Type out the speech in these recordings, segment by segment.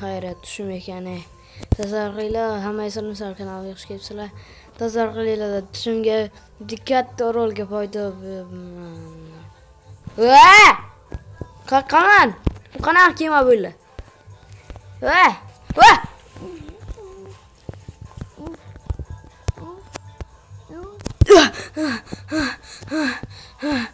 xayriyat tushim ekan ey tasavvur qilinglar sal misol kanaliga xush kelibsizlar tasavvur qilinglar tushimga katta rolga foyda qaman qanaqa kema bular va va Agalar.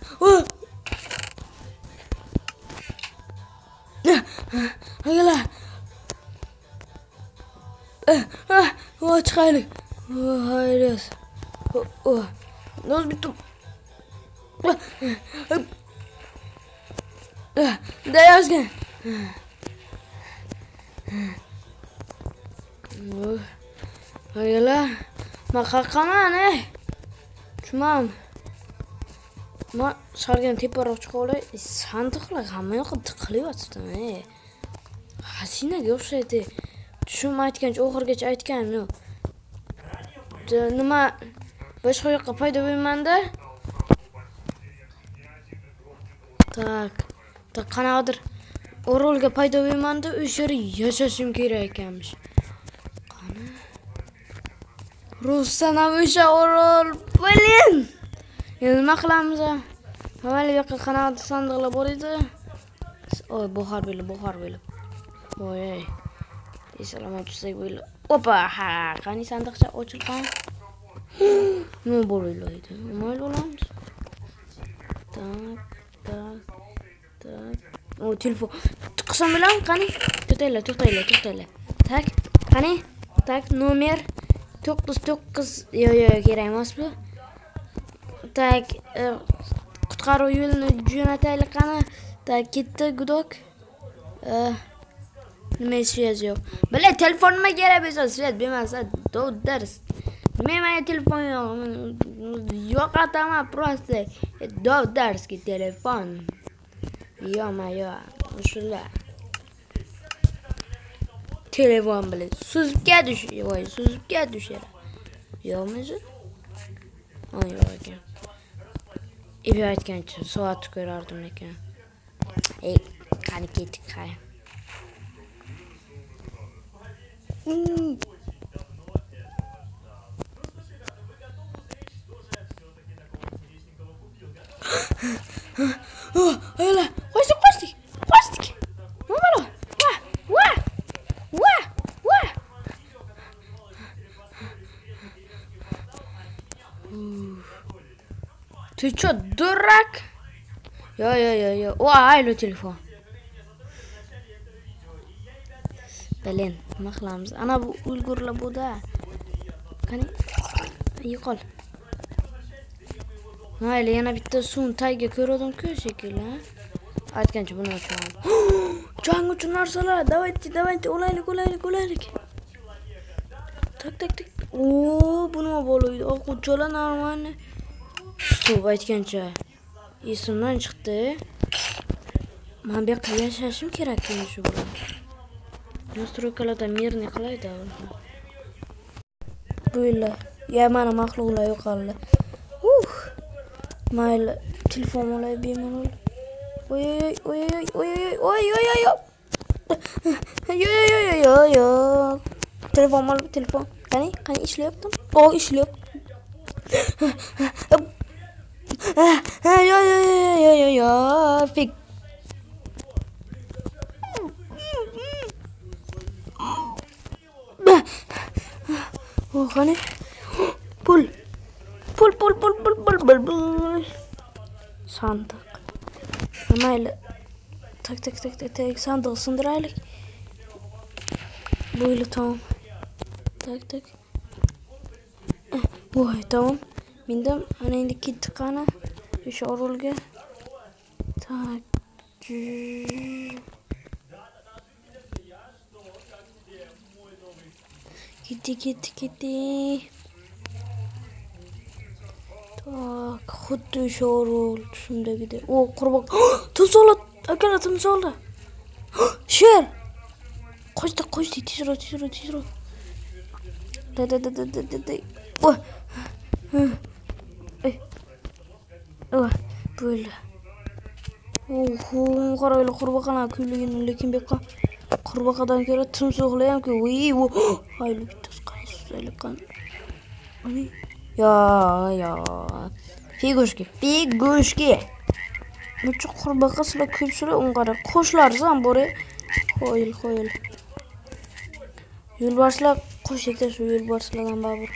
O chiqaylik. Xayriyat. Noz bitdim. Da yozgan. Agalar. Man qaqqaman, ey. Tushmam. Ma sargan teparoq chiqa olay. Sandiqlar hamma yoqqa tiqilyapti, ey. Xasinaga o'xshaydi. Tushim aytgancha oxirigacha aytgan, no. Nima boshqa yoqqa paydo bo'lmanda? Tak. Tak qanaqadir orolga paydo bo'lmanda o'sha yerda yashashim kerak ekanmish. Qani? Rusdan ham o'sha orol, блин Endi nima qilamiz? Avval bu yoqqa qanaqadir sandiqlar bor edi. Oy, buxor bo'lib, buxor bo'lib. Voy. ey Assalomu alaykum bo'lib. Opa, ha, qani sandiqcha ochilgan. Nima bo'laydi? Nima bo'lamiz? Tak, tak, tak. O, telefon. Qisam bilan qani? To'xtanglar, to'xtanglar, to'xtanglar. Tak, qani? Tak, nomer 99 yo yo kerak emas bu. Tak, qutqaruv yo'lini jo'nataylik qani. Tak, ketdi gudok. Nima связь yo'q. Bile telefonima kerak bo'lsa, связь bermasa, dars. Nima menga telefon yo'q. Yo'qotaman просто. Darski telefon. Yo-mayo, shular. Telefon bilan suzibga tush, voy, suzibga tushar. Yo'qmi? Ha, yo'q ekan. Ibi aytgancha soat ko'rardim ekan. Ey, qani ketdik, qani. Olha lá. Olha o poste. Poste. Vamos lá. Uá. Uá. Uá. Uá. Ты чё, дурак? Я-я-я-я. О, айлю телефон. Belen, nima qilamiz? Ana bu ulgurlar bu-da. Qani? Yo'qol. Mayli, yana bitta sun tayga ko'rdim-ku shekilli. Aytgancha buni ochmadim. Jang uchun narsalar. davayti, davayti, olaylik, olaylik, olaylik. Tak, tak, tak. Oo, bu nima bo'ldi? O'quvchilar normalni. Suv aytgancha. Esimdan chiqdi. Men bu yerda yashashim kerak endi shu bilan. Настройкаларда мирный qilaydi. Buylar. Ya mana maxluqlar yo'qoldi. Uh. Mayli, telefon olay bemalol. Oy oy oy oy oy oy oy oy. Yo yo yo yo yo. Telefon ol, telefon. Qani, qani ishlayapti? O, ishlayapti. Yo yo yo yo yo yo. Fik. Oh hani? Pul. Pul pul pul pul pul pul pul. Sandık. Hemen tak tak tak tak tak sandığı sındıraylık. Böyle tamam. Tak tak. Eh, bu oh, tamam. Bindim. Hani indiki tıkana. Şu orulge. Tak. Gitti gitti gitti. Tak xuddi sho'r bo'ldi shundagidek. O qurbon. Timsola akana timsola. Sher. Qochdi qochdi tezroq tezroq tezroq. Da da da da da da da. Voy. Voy. Bo'ldi. Oho, qaraylar qurbaqalar kuyligini lekin beqa. Qurbaqadan ko'ra timsohlayamku voy vo hayli bittasi qani susaylik qani yo yo figushki figushki muncha qurbaqa sizlar ko'psizlar unga qarab qo'shlarsiz ham bor qo'yil qo'yil yo'lbarslar qo'shakda shu yo'lbarslardan baribir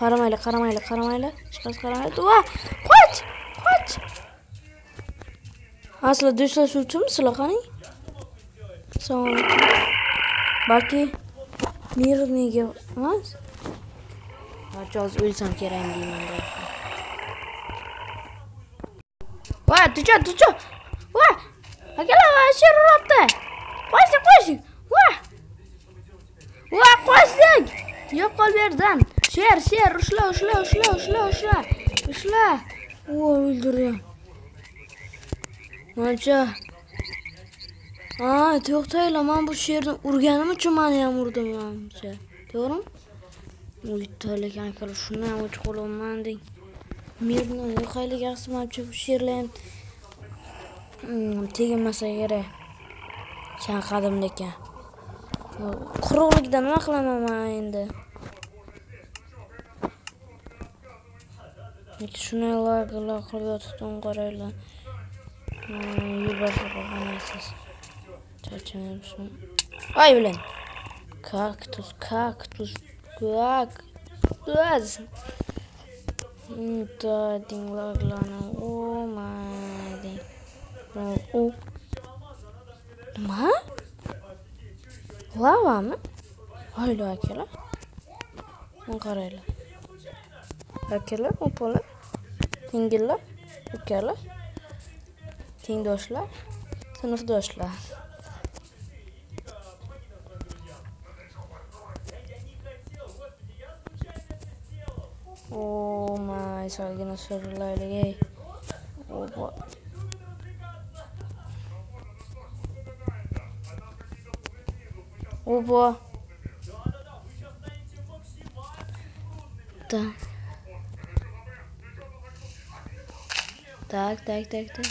qaramaylar qaramaylar qaramaylar hech qaysi qaramaydi va qoch qoch ha sizlar do'stlashuvchimi sizlar qani Alaykum. Balki mirniga emas? Hozir o'lsam kerak deyman. Va, tucha, tucha. Va! Akalar, sher uribdi. Qo'shing, qo'shing. Va! Va, qo'shing. Yo'q qol berdan. Sher, sher, ushla, ushla, ushla, ushla, ushla. Ushla. O, o'ldirdim. Mancha. Ha, to'xtanglar, men bu sherni urganim uchun meni ham urdim mancha. To'g'rimi? Bu lekin akalar shuni ham o'ch qo'laman deng. Mirni yo'qaylik yaxshi mancha bu sherlar ham tegmasa kerak. Chanqadim lekin. Quruqlikdan nima qilaman men endi? Shuni lag-lag qilib yotibdim, hmm, qaranglar. Yo'lbarsga qolgansiz. Tertemiz su. Ay ulan. Kaktüs, kaktüs, kaktüs. Dadin laglana olmadı. O. Ma? Lava mı? Haydi akela. Ankara'yla. Akela, upola. Tingilla, ukala. Tengdoshlar, sinfdoshlar. Oh my, so I'm gonna serve light again. Oh boy. Oh boy. Так. Так, так, так, так.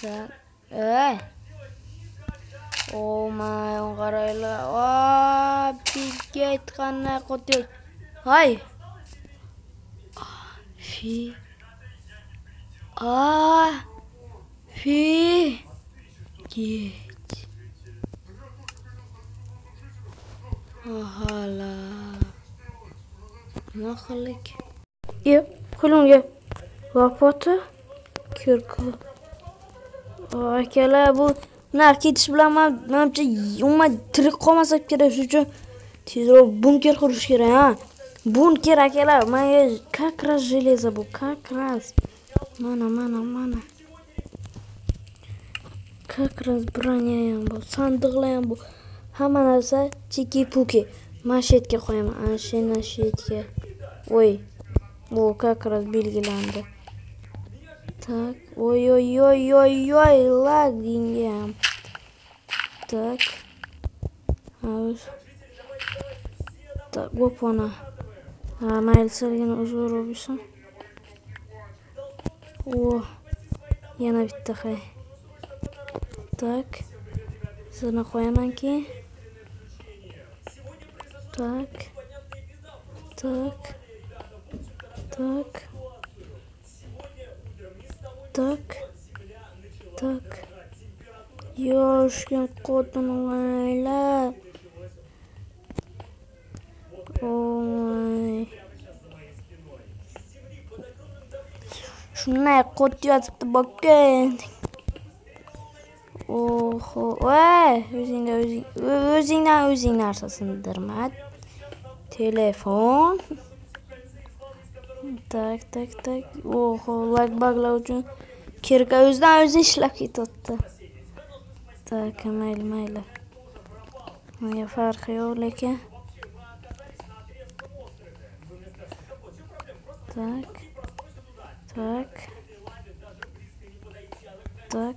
Так. Эй! О, май, он қарайлы. О, бигет қана қотел. Хай! Fi. Ah. Fi. Get. Ohala. Nima qildik? Yep, qo'limga lopata kirdi. Akalar, bu nar ketish bilan men menimcha umuman tirik qolmasak kerak, shuning uchun tezroq bunker qurish kerak, ha. Бункер Акела. Моя... Как раз железо был. Как раз. Мана, мана, мана. Как раз броня я был. Sandıqlarim я был, narsa chiki-puki. Mana shu yerga qo'yaman. Ana shu yerdan как раз belgilandi. Так. Ой-ой-ой-ой-ой, лагиням. Так. А так, оп, она. А, Майлз ну, Элгин уже робится. О, я на виттахай. Так, знакомянки. Так, так, так, так, так. Ёшкин кот, на ну, Shunday qot yotibdi bakkan. Oho, voy, o'zingda o'zing o'zingdan o'zing narsa sindirma. Telefon. Tak, tak, tak. Oho, lag baglar uchun kirka o'zidan o'zi ishlab ketyapti. так mayli, mayli. Bunga farqi yo'q lekin. Так. Так. Так.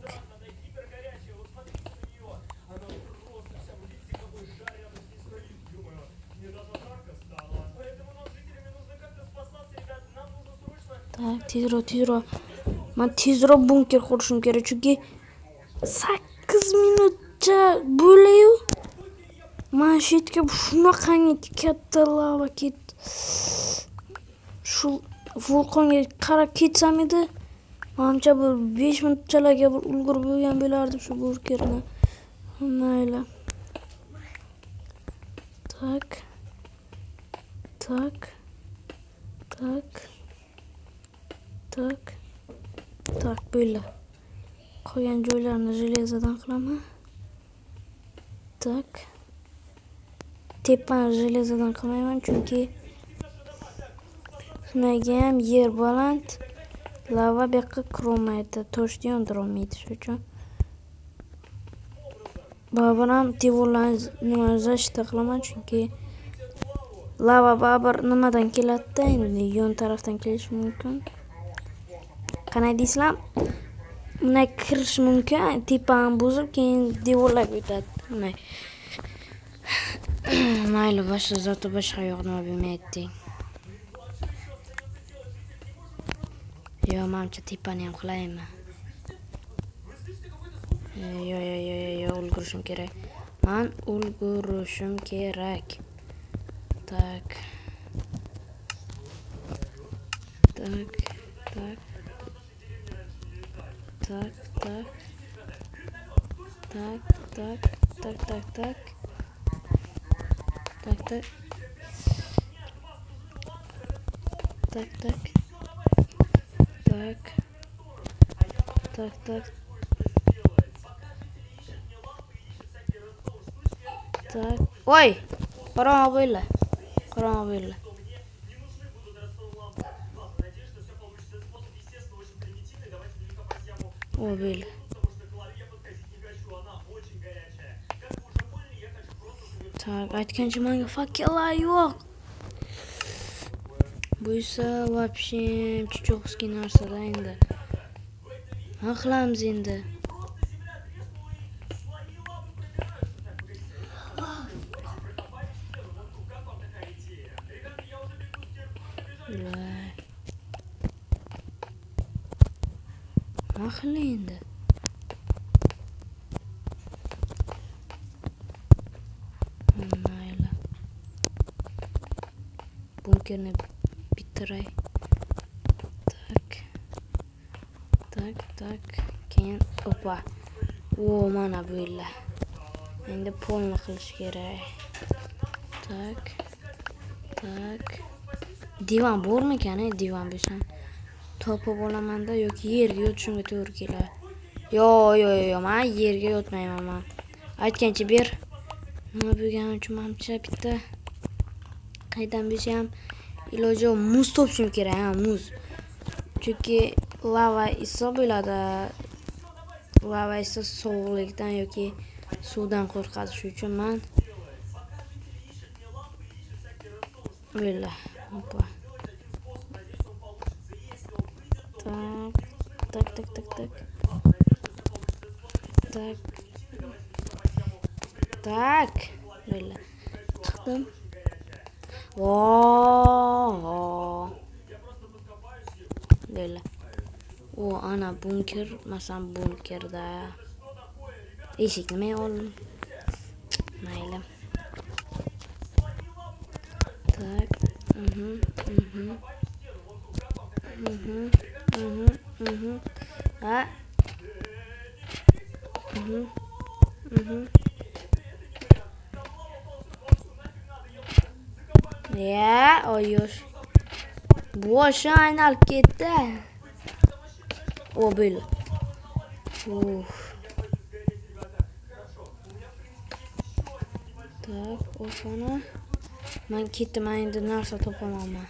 Так, тезіру, тезіру. Мен тезіру бункер құршым керек, чүнки 8 минутта бөлеу. Мен шетке шуна қаңет, кетті лава кетті. şu vulkan kara kitsem miydi? Amca bu 5 minut çalak ya bu ulgur büyüyen bilardım şu burk yerine. Neyle. Tak. Tak. Tak. Tak. Tak böyle. Koyan joylarını jelezadan qilama. Tak. Tepani jelezadan qilmayman chunki xinaga ham yer baland. Lava bu yoqqa kirolmaydi toshni yondirolmaydi shuning uchun. Baribir ham devorlarni nima защита qilaman chunki lava baribir nimadan keladida endi? Yon tarafdan kelishi mumkin. Qanday deysizlar? Bunday kirish mumkin. Tepani buzib keyin devorlarga o'tadi bunday. Mayli boshqa zато boshqa yo'q nima bilmaydi deng. Yo, mamcha, tepani ham qilaymi? Yo, yo, yo, yo, ulgurishim kerak. Man ulgurishim kerak. Tak. Tak, tak. Tak, tak. Tak, tak, tak, tak, tak. Tak, tak. Tak, tak. Так. Так, так. Так. Ой! Корона вылла. Корона вылла. Убили. Так, айткенше мanga fakela yo'q. bu esa вообще чучовский narsada endi nima qilamiz endi Voy. nima qildi endi mayli bunkerni bitiray tak tak tak keyin opa vo mana bu bo'ldi endi polni qilish kerak tak tak divan bormikan e divan bo'lsa topib olamanda yoki yerga yotishimga to'g'ri keladi yo yo yo man yerga yotmayman man aytgancha ber nima bo'lgani uchun manimcha bitta qaydan bo'lsa ham iloji yo'q muz topishim kerak ha muz chunki lava issiq bo'ladi lava esa sovuqlikdan yoki suvdan qo'rqadi shuning uchun man bo'ldi opa так так так так так. Так. Так bo'ldi chiqdim bo'ldi o ana bunker masalan bunkerda eshik nima oldim mayli так угу угу угу угу угу а угу угу Ya, oyur. Boshi aylanib ketdi. O böyle. Uf. Так, o'shani man ketaman endi narsa topamanman.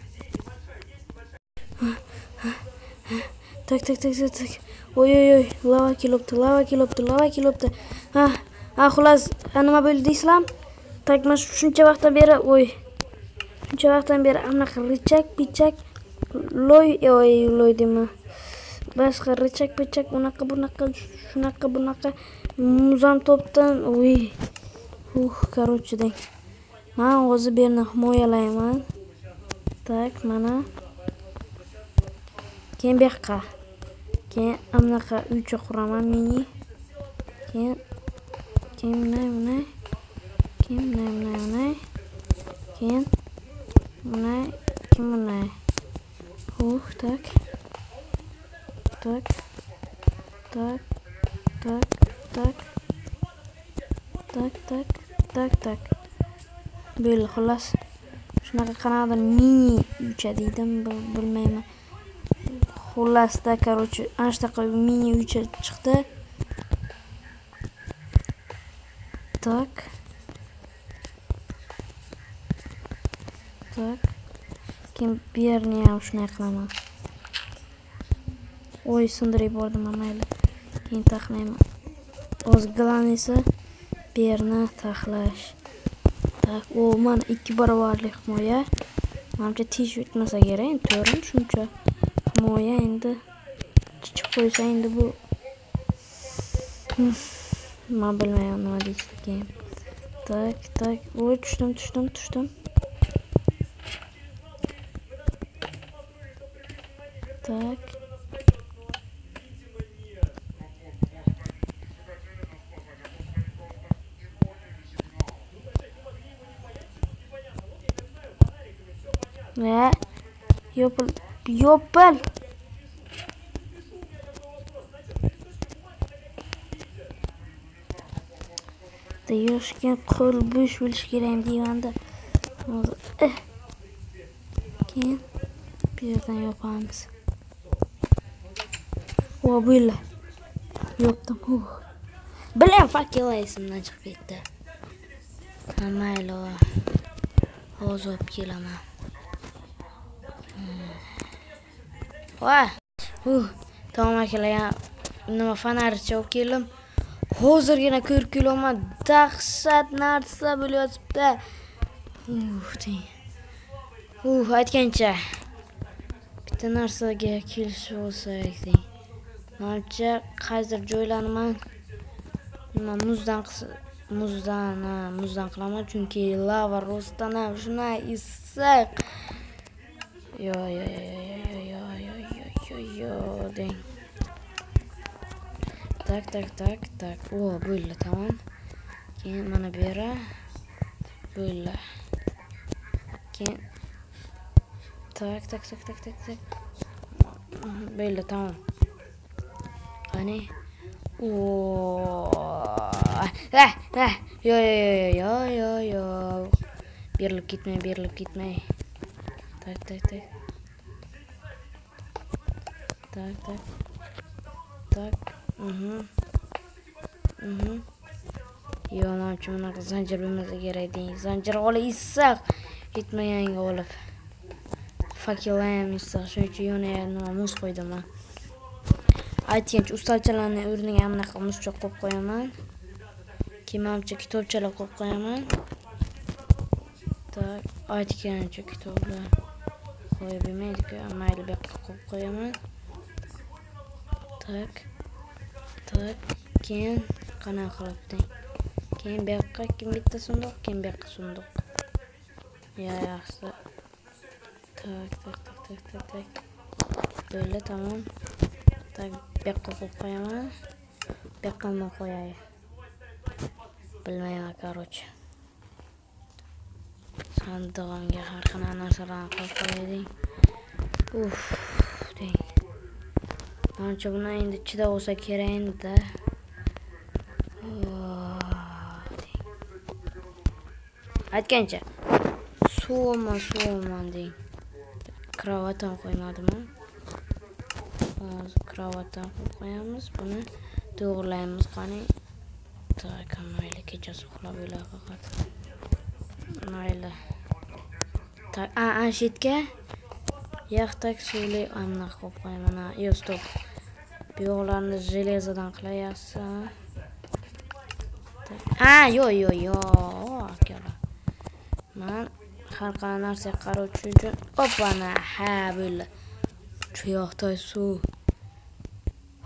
Tak, tak, tak, tak, tak. Oy, oy, oy, lava kelibdi, lava kelibdi, lava kelibdi. Ha, ha, xullas, nima bo'ldi deysizlar? Tak, mana shuncha vaqtdan beri, oy, shuncha vaqtdan beri anaqa richak pichak loy oy loy deyman boshqa richak pichak unaqa bunaqa shunaqa bunaqa muzam to'pdan uy uh короче deng man hozir bu yerni himoyalayman. Tak mana. Keyin bu yoqqa. Keyin anaqa uycha quraman mini keyin keyin bunday bunday. Keyin bunday bunday bunday. Keyin Bunai и Мунай. Ух, так. Tak. Tak, tak. Tak, tak. так, так, так. Bo'ldi, xullas. Shunaqa qanaqadir mini ucha deydim, bilmayman. Xullasda, короче, ana shunaqa mini ucha chiqdi. Tak. Так. Keyin bu yerni ham shunday qilaman oy sindirib bordim mayli keyin taxlayman hozir главныйsi bu yerni taxlash так u mana ikki barobarlik himoya manimcha tish o'tmasa kerak endi to'g'rimi shuncha himoya endi chiqib qo'ysa endi bu man bilmayman nima deyishni keyin tak tak voy tushdim tushdim tushdim Так. Ne? Yopel. Yopel. Değişken kol büş bülüş gireyim divanda. Oldu. Eh. Kim? Birden yapalımız. Yopamiz va böyle yopdim bilan fakil esimdan chiqib ketdi mayli hozir olib kelaman voy uh tamom akalar nima fonarcha olib keldim hozirgina ko'rib kelyapman dahshat narsa bo'lyotibdi uh aytgancha bitta narsaga kelishib olsak deng manimcha qaysidir joylarni man nima muzdan muzdan muzdan qilaman chunki lava rostdan ham shunday issiq. Yo yo yo yo yo yo yo yo deng. Tak tak tak tak. О bo'ldi tamom keyin mana bu yeri bo'ldi. Keyin tak tak tak tak tak так bo'ldi tamom hani. Oo. Heh, heh. Yo yo yo yo yo yo. Birlik gitme, birlik gitme. Tak tak tak. Tak tak. Tak. Mhm. Mhm. Yonamchi bunaqa zanjirimiz kerak deng. Zanjir olaysaq, yetmagan olib. Fakilam issiq, shuning uchun yonayapti, muz qo'ydim man aytgancha ustalchalarni o'rniga bunaqa muzcha qo'yib qo'yaman keyin manimcha kitobchalar qo'yib qo'yaman tak aytgancha kitoblar qo'yib bermaydiku mayli bu yoqqa qo'yib qo'yaman tak tak keyin qanaqa qilibding keyin bu yoqqa bitta sunduq keyin bu yoqqa sunduq yaxshi tak tak tak tak tak tak. Bo'ldi tamom tak bu yoqqa qo'yib qo'yaman bu yoqqa nima qo'yay bilmayman короче sandig'imga har qanaqa narsalarni qo'yib qo'yading uf deng manimcha buni endi ichida olsa kerak endi aytgancha suvman suvman deng kravat ham qo'ymadimmi hozir kravat qo'yamiz. Buni to'g'irlaymiz. Qani? Так mayli kechasi uxlab o'ylar faqat. Mayli. A ana shu yerga yaxtak suvli anaqa qo'yib qo'yaman yo stop. Bu yoqlarni железодан qilyapsan a yo'q yo'q yo'q akalar. Man har qanday narsaga qarovchi uchun opana ha bo'ldi. Shu yoqda suv.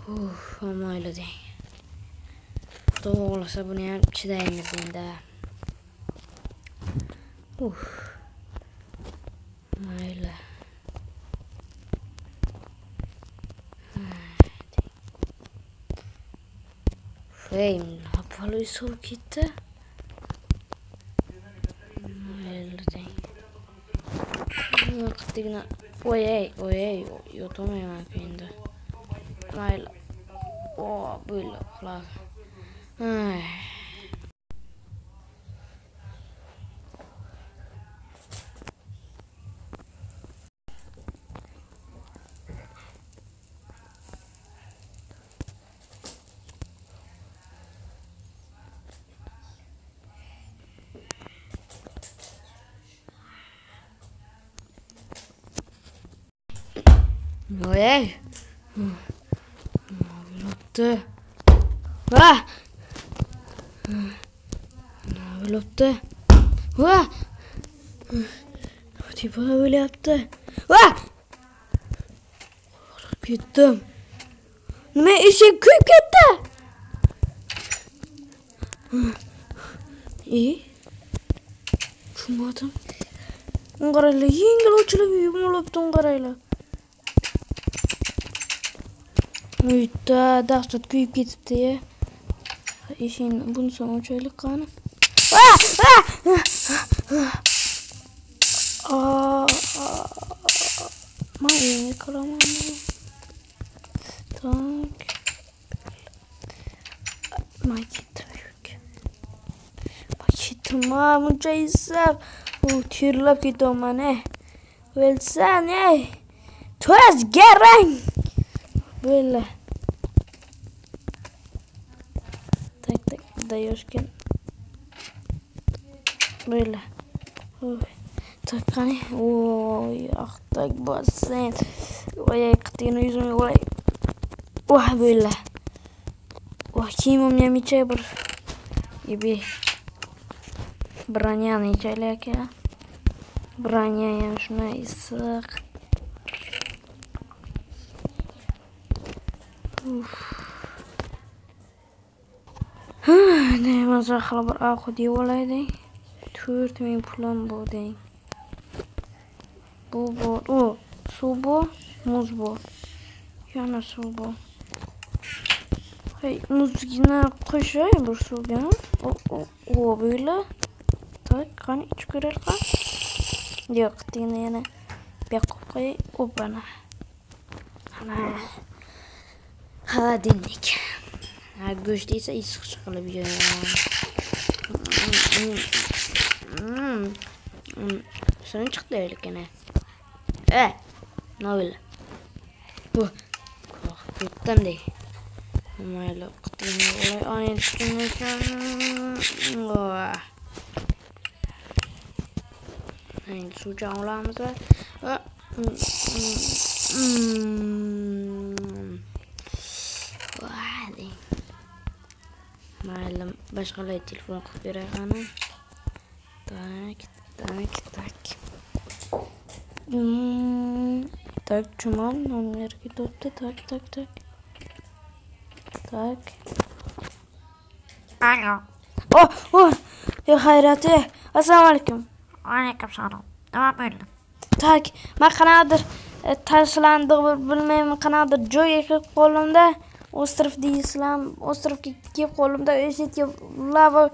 Uff, ama öyle değil. Doğrusu buraya çideyimizin şey de. Uff. Öyle. Fame, hapalı soğuk gitti. Kıtlıgına Oyey oyey Yotamıyorum hep indi 卖了，我不了了，唉。böyle yaptı. Vah! Hadi bana böyle yaptı. Vah! Gittim. Ne işe kıyıp gitti. İyi. Şumadım. Ongarayla yengil açılıp yumulup ongarayla. Uyutta dastat kuyup getipti ya. İşin bunun sonucu öyle kanım. Aa, mayını kıramam. Tak. Mighty Türk. Mighty tamam Ceyzer. Utirlap ki domane. Velsen ey. Tuaz geren. Böyle. Tak tak dayıyorken. بالله تقني ويخطق بوسين ويقتين يزوني وي وحب الله وحكيمو ميامي تشابر يبي броняный челяки броня яшна исык نعم زخرب آخذ يولايدي hurt me plumbo Bu bu. O. Su bu. Muz bu. Yana su bu. Hey muz yine koşuyor bu su ya. O, o, o böyle. Tak kan iç görür kan. Yok yine yine. Bir kokuyu o bana. Ana. Hava dinlik. Ha, göçteyse iç sıkıcı kalabiliyor ya. Hmm, hmm, hmm. Sonra çıktı öyle gene. Evet. Ne öyle? Bu. Korkuttan değil. Ama öyle kutlama olay aynı düşünmüşüm. Yani su canlılarımız var. Hadi. Malum başkaları telefon kopyara kanım. Tak tak tak. Так, чумал номер кетіпті. Так, так, так. Так. Alo. О, о, я Hayratı. Assalamu alaykum. Aleyküm selam. Nima bo'ldi? Tak, men qanaqadir tashlandiq bilmayman qanaqadir joyga kirib qoldimda. Ostrov deysizlarmi? Ostrovga kelib qoldimda, eshitga lava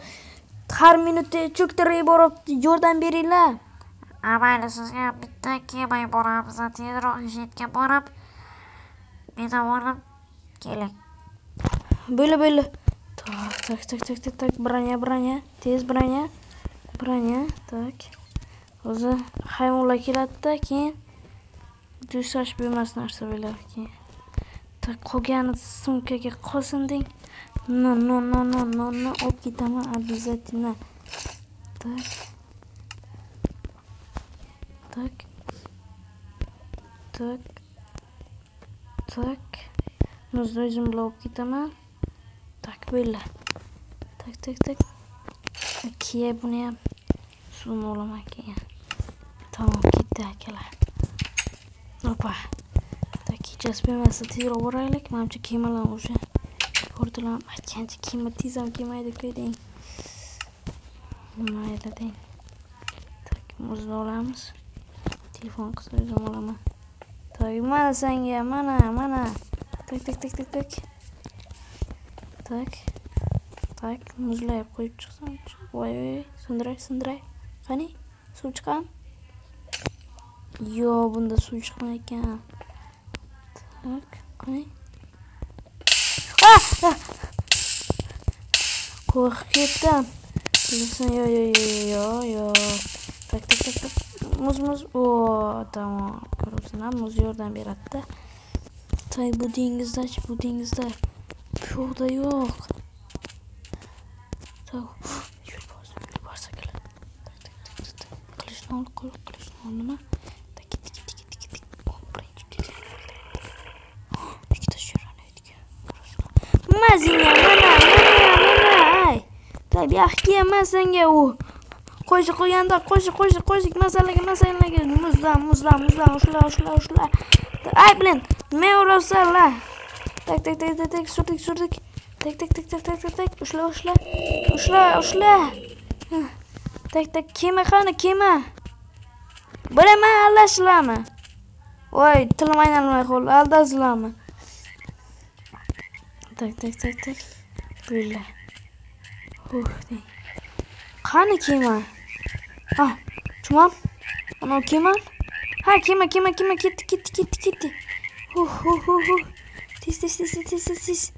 har minutda cho'ktirib boribdi. Yordam beringlar. Mayli sizga bitta kema boramiz. Tezroq jetga borib, meni olib keling. bo'ldi bo'ldi Так, так, так, так, так, так. Bроня, bроня. Tez branya branya Так. O'zi hayvonlar keladida keyin dushash bo'lmas narsa bo'ladi keyin. Tak, qolgani sumkaga qolsin deng. No, no, no, no, no, no, olib ketaman обязательно. Так. tak tak tak özüm blok gitmem tak böyle. Tak tak tak. İkiye bunu yap şunu olamak ya. Tamam gitti herkeler hopa tak yiyeceğiz bir mesajı roboraylık mı amca kim alan ucu orada lan. Kendi kim atizam kim aydık edeyim Mayla değil. Tak muzlu. Telefon kısmı zamalama. Tabii mana sen ya mana mana. Tak tak tak tak tak. Tak. Tak. Muzlayıp koyup çıksam. Vay vay. Sındıray sındıray. Hani suv chiqqan yo bunda suv chiqmay ekan tak qani qo'rqib ketdim yo yo yo yo yo tak tak tak tak Muz muz. Oo tamam. Korumsuna muz oradan bir attı. Tay bu denizde aç bu denizde. Şurada yok. Tamam. Kılıçlı ol, kılıçlı ol mu? Mazin ya, mana, mana, mana, ay. Tabi ahkiye mazen ya o. Uh. U qo'yganda qo'shib qo'shib qo'shib masalaga masalaga muzdan muzdan muzdan ushla ushla ushla ay блин nima urasizlar tak tak tak tak tak surdik surdik tak tak tak tak tak tak tak ushla ushla ushla ushla tak tak kema qani kema bilaman aldasizlarmi voy tilim aylanmay qoldi aldasizlarmi tak tak tak tak bo'ldi qani kema Ah, tamam. Ama Kemal. Ha Kemal Kemal Kemal gitti gitti gitti gitti. Huh huh huh huh. Tez tez tez tez tez tez.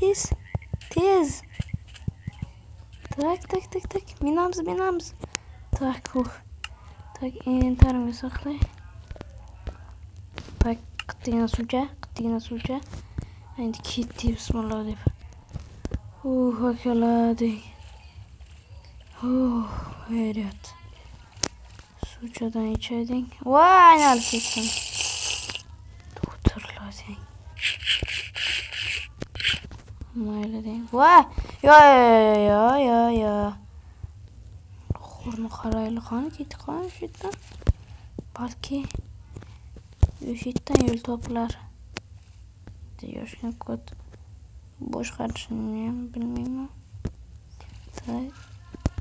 Tez. Tez. Tak tak tak tak. Minamız minamız. Tak huh. Tak envanterimi saklay. Tak kıtığına suca. Kıtığına suca. Hadi gitti bismillahirrahmanirrahim. Uh, hakaladık. Uh, evet. Ko'chadan ichading voy aylanib ketdim doktorlar mayli deng. Voy yo yo yo yo yo. Qo'rni qarayli qani ketdi qani o'sha yerdan? Balki o'sha yerdan yo'l topilar yoshga kod boshqarishini ham bilmayman. Так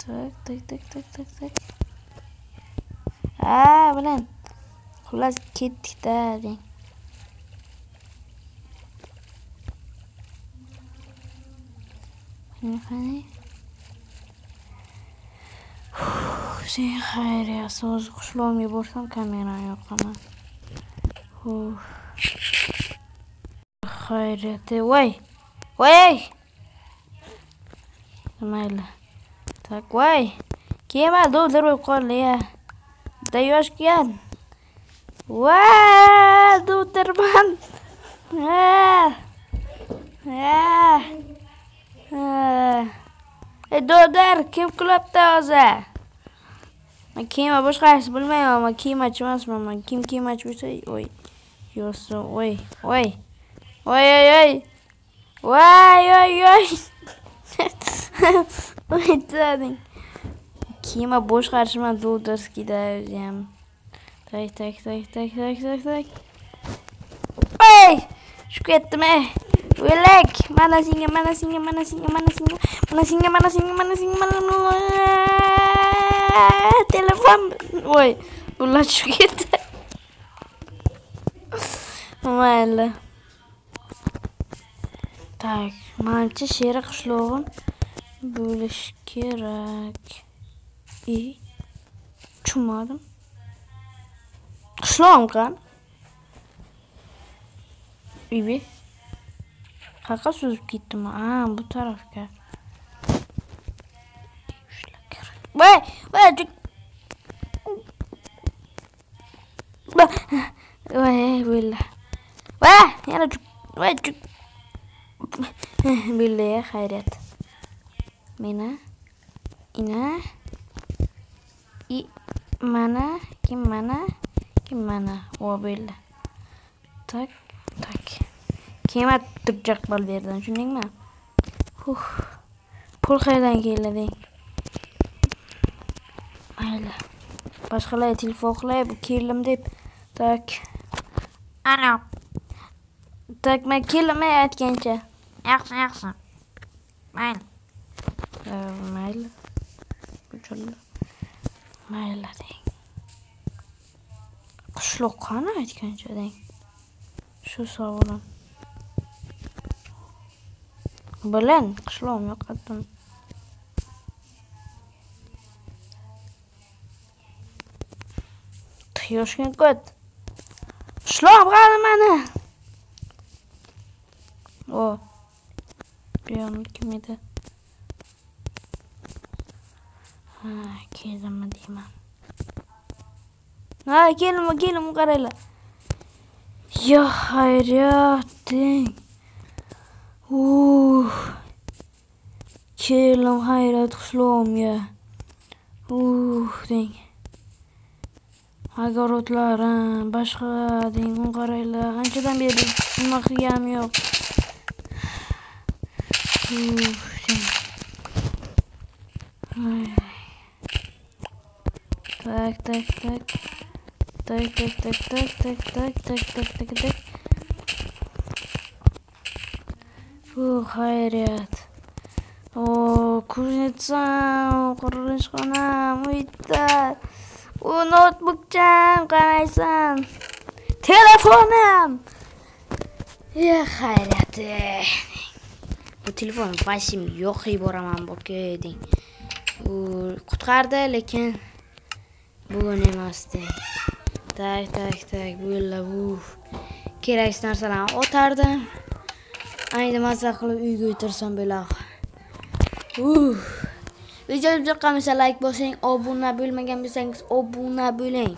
так так так так так так آه بلان خلاص كده يعني شي خير يا صوز شلون يبورتم كاميرا يا قمان خيرتي وي وي مالا تاك وي كيما دو ضرب القول ليه Даешкин. Ва, Дутерман. Ey Dodar, kim kulapti o'zi? Men kema boshqasi bilmayman, men kemachi emasman, men kim kemachi bo'lsa, oy. Yo'sa, oy, oy. Oy, oy, oy. Voy, oy, oy. O'tading. Käme Busch gerade schon mal so, das geht da. Ähm, Ey! direkt, direkt, direkt, Mana direkt, mana Hey! mana me! mana Manasinha, manasinha, manasinha, manasinha, manasinha, manasinha, manasinha, manasinha, Telefone! Oi! O lado esquerdo. Mayli. Tak, manimcha sherik qishlog'im bo'lishi kerak. i umarım. Slongan. Bibi. Kaka süzüp gittim. Aa bu taraf gel. Vay, vay, vay, billah. Vay, yana cuk, vay cuk. Billahi hayret. Mina, ina. I mana kim mana kim mana. Vo tak tak. Kema turjaq qilib berdim tushundingmi? Huh. Pul qayerdan kelding mayli. Boshqalarga telefon qilay keldim deb. Tak. Ana. Tak man kelmay aytgancha. Yaxshi yaxshi. Mayli. Mayli. Cho'lda mayli deng qishloq qani aytgancha deng. Shu savolim. Bilan qishlog'im yo'qotdim. Yoshga ko't. Qishloq qani mani o bu yoqni kim edi? Chiesa Madima. Ha gelin gelin bu karayla. Ya hayır ya. Ding. Uh. Gelin hayır atışlığım ya. Uh. Ding. Agarotlar. Başka ding bu karayla. Ancadan beri bulmak yok. Uh. Ding. Так, так, так. Так, так, так, так, так, так, так, так, так, так. Фу, xayriyat o kuznetsam qurilishxonam uyda u noutbukcham qaraysan telefonim ya xayriyat ey. bu telefon vashim yo'q yuboraman boka deng u qutqardi lekin bugun emasdi tak tak tak bo'ylab uf keraksiz narsalarni otardim ayni maza qilib uyga o'tirsam bo'lar uf video yoqqan bo'lsa layk bosing obuna bo'lmagan bo'lsangiz obuna bo'ling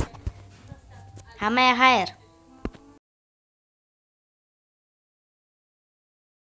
hammaga xayr